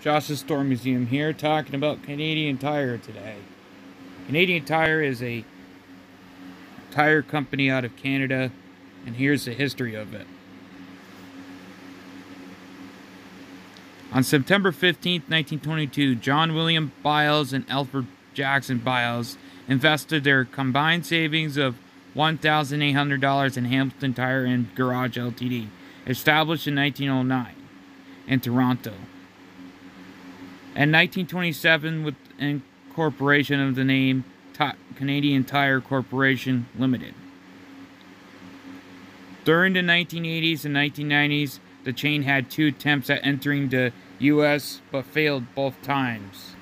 Josh's Store Museum here talking about Canadian Tire today. Canadian Tire is a tire company out of Canada and here's the history of it. On September 15, 1922, John William Billes and Alfred Jackson Billes invested their combined savings of $1,800 in Hamilton Tire and Garage Ltd., established in 1909 in Toronto. In 1927, with incorporation of the name Canadian Tire Corporation Limited. During the 1980s and 1990s, the chain had two attempts at entering the U.S. but failed both times.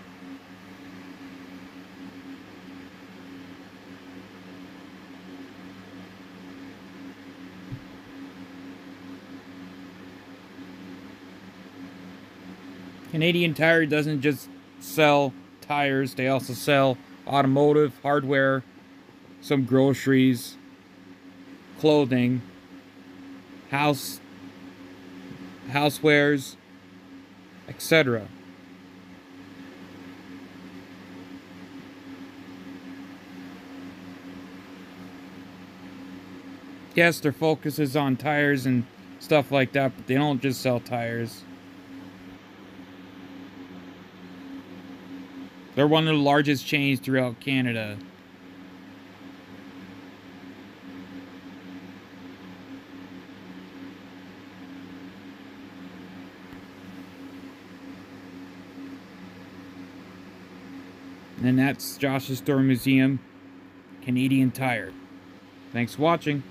Canadian Tire doesn't just sell tires, they also sell automotive, hardware, some groceries, clothing, house housewares, etc. Yes, their focus is on tires and stuff like that, but they don't just sell tires. They're one of the largest chains throughout Canada. And that's Josh's Store Museum, Canadian Tire. Thanks for watching.